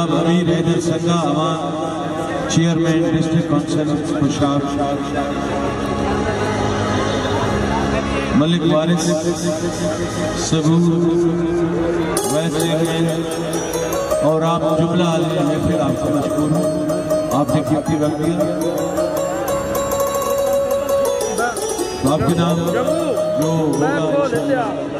जनाब Amir Haider Sanga chairman district council Khushab Malik Waris Sabur vice chairman और आप जुमला आदमी फिर आपको मशहूर हूँ। आपने कीमती वक्त दिया तो आपके नाम? जो होगा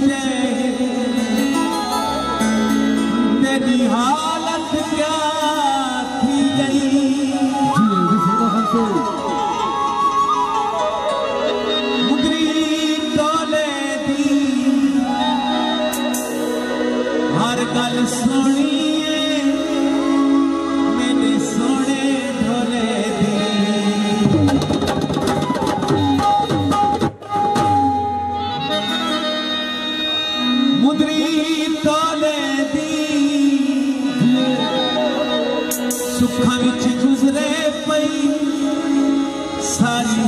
Yeah. सुखा विच गुजरे पई। सारी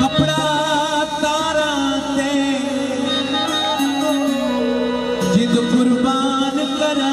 कपड़ा तारा ते जिद कुर्बान करा